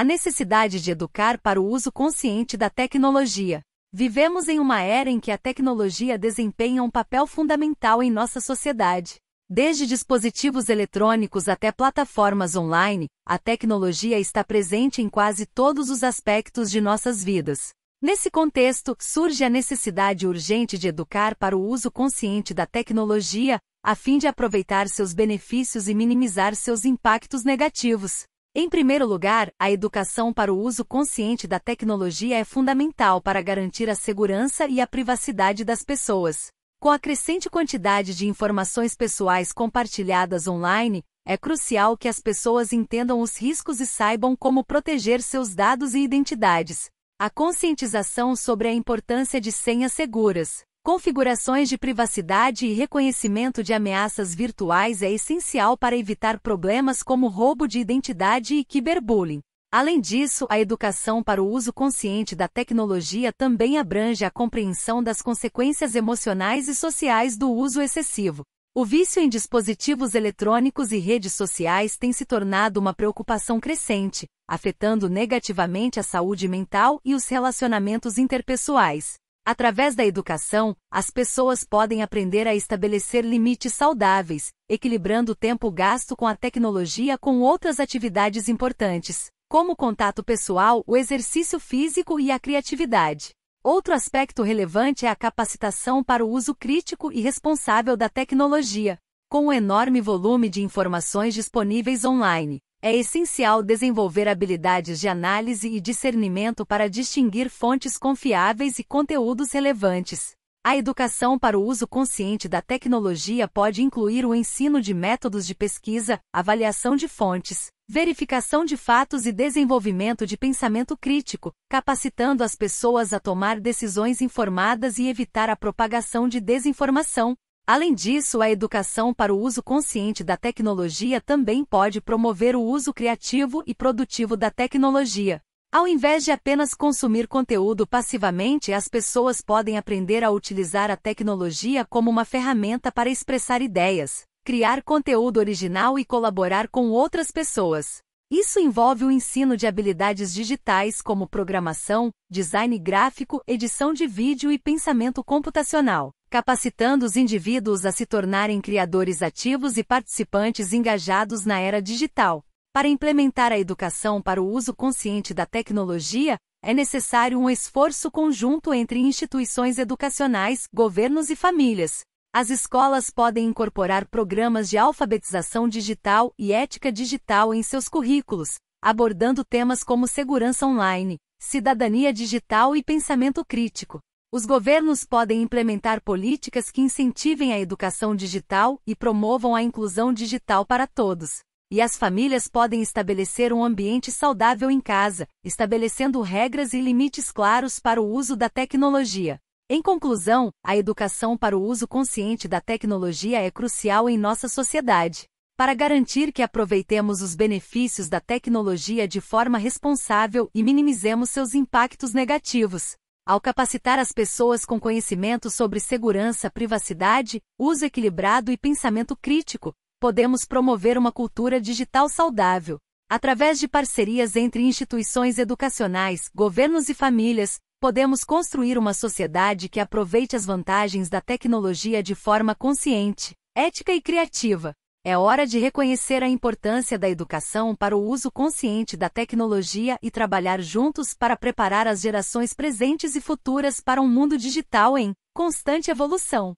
A necessidade de educar para o uso consciente da tecnologia. Vivemos em uma era em que a tecnologia desempenha um papel fundamental em nossa sociedade. Desde dispositivos eletrônicos até plataformas online, a tecnologia está presente em quase todos os aspectos de nossas vidas. Nesse contexto, surge a necessidade urgente de educar para o uso consciente da tecnologia, a fim de aproveitar seus benefícios e minimizar seus impactos negativos. Em primeiro lugar, a educação para o uso consciente da tecnologia é fundamental para garantir a segurança e a privacidade das pessoas. Com a crescente quantidade de informações pessoais compartilhadas online, é crucial que as pessoas entendam os riscos e saibam como proteger seus dados e identidades. A conscientização sobre a importância de senhas seguras, Configurações de privacidade e reconhecimento de ameaças virtuais é essencial para evitar problemas como roubo de identidade e cyberbullying. Além disso, a educação para o uso consciente da tecnologia também abrange a compreensão das consequências emocionais e sociais do uso excessivo. O vício em dispositivos eletrônicos e redes sociais tem se tornado uma preocupação crescente, afetando negativamente a saúde mental e os relacionamentos interpessoais. Através da educação, as pessoas podem aprender a estabelecer limites saudáveis, equilibrando o tempo gasto com a tecnologia com outras atividades importantes, como o contato pessoal, o exercício físico e a criatividade. Outro aspecto relevante é a capacitação para o uso crítico e responsável da tecnologia. Com o enorme volume de informações disponíveis online, é essencial desenvolver habilidades de análise e discernimento para distinguir fontes confiáveis e conteúdos relevantes. A educação para o uso consciente da tecnologia pode incluir o ensino de métodos de pesquisa, avaliação de fontes, verificação de fatos e desenvolvimento de pensamento crítico, capacitando as pessoas a tomar decisões informadas e evitar a propagação de desinformação, Além disso, a educação para o uso consciente da tecnologia também pode promover o uso criativo e produtivo da tecnologia. Ao invés de apenas consumir conteúdo passivamente, as pessoas podem aprender a utilizar a tecnologia como uma ferramenta para expressar ideias, criar conteúdo original e colaborar com outras pessoas. Isso envolve o ensino de habilidades digitais como programação, design gráfico, edição de vídeo e pensamento computacional capacitando os indivíduos a se tornarem criadores ativos e participantes engajados na era digital. Para implementar a educação para o uso consciente da tecnologia, é necessário um esforço conjunto entre instituições educacionais, governos e famílias. As escolas podem incorporar programas de alfabetização digital e ética digital em seus currículos, abordando temas como segurança online, cidadania digital e pensamento crítico. Os governos podem implementar políticas que incentivem a educação digital e promovam a inclusão digital para todos. E as famílias podem estabelecer um ambiente saudável em casa, estabelecendo regras e limites claros para o uso da tecnologia. Em conclusão, a educação para o uso consciente da tecnologia é crucial em nossa sociedade. Para garantir que aproveitemos os benefícios da tecnologia de forma responsável e minimizemos seus impactos negativos. Ao capacitar as pessoas com conhecimento sobre segurança, privacidade, uso equilibrado e pensamento crítico, podemos promover uma cultura digital saudável. Através de parcerias entre instituições educacionais, governos e famílias, podemos construir uma sociedade que aproveite as vantagens da tecnologia de forma consciente, ética e criativa. É hora de reconhecer a importância da educação para o uso consciente da tecnologia e trabalhar juntos para preparar as gerações presentes e futuras para um mundo digital em constante evolução.